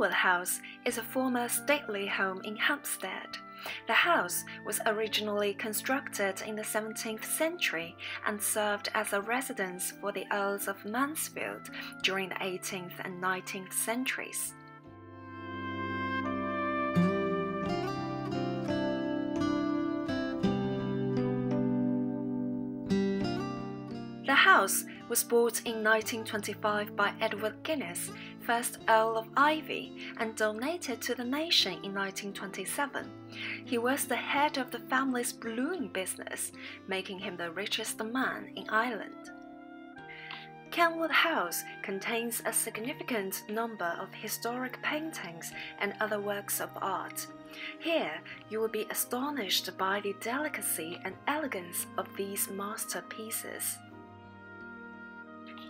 Kenwood House is a former stately home in Hampstead. The house was originally constructed in the 17th century and served as a residence for the Earls of Mansfield during the 18th and 19th centuries. The house was bought in 1925 by Edward Guinness, 1st Earl of Iveagh, and donated to the nation in 1927. He was the head of the family's brewing business, making him the richest man in Ireland. Kenwood House contains a significant number of historic paintings and other works of art. Here, you will be astonished by the delicacy and elegance of these masterpieces.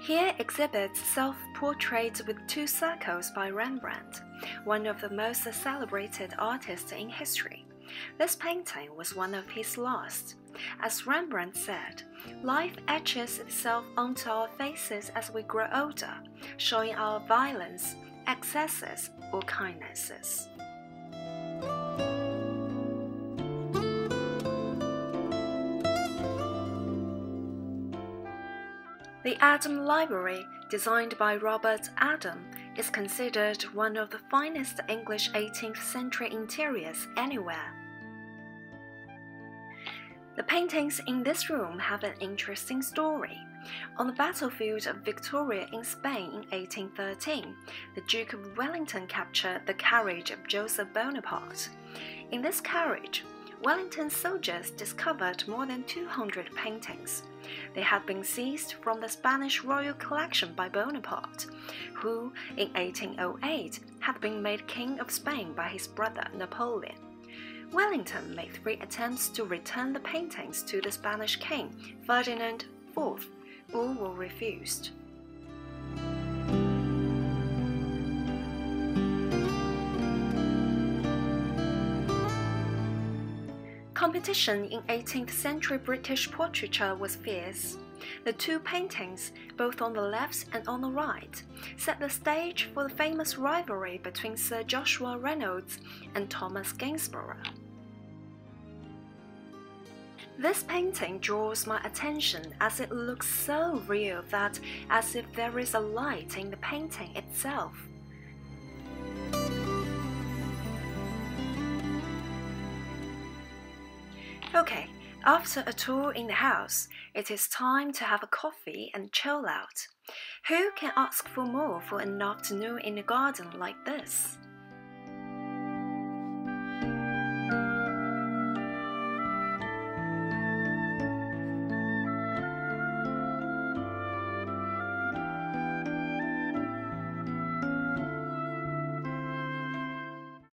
Here exhibits self-portraits with two circles by Rembrandt, one of the most celebrated artists in history. This painting was one of his last. As Rembrandt said, life etches itself onto our faces as we grow older, showing our violence, excesses, or kindnesses. The Adam Library, designed by Robert Adam, is considered one of the finest English 18th century interiors anywhere. The paintings in this room have an interesting story. On the battlefield of Vitoria in Spain in 1813, the Duke of Wellington captured the carriage of Joseph Bonaparte. In this carriage, Wellington's soldiers discovered more than 200 paintings. They had been seized from the Spanish royal collection by Bonaparte, who, in 1808, had been made King of Spain by his brother Napoleon. Wellington made three attempts to return the paintings to the Spanish king, Ferdinand IV. All were refused. Competition in 18th century British portraiture was fierce. The two paintings, both on the left and on the right, set the stage for the famous rivalry between Sir Joshua Reynolds and Thomas Gainsborough. This painting draws my attention as it looks so real that as if there is a light in the painting itself. Okay, after a tour in the house, it is time to have a coffee and chill out. Who can ask for more for an afternoon in a garden like this?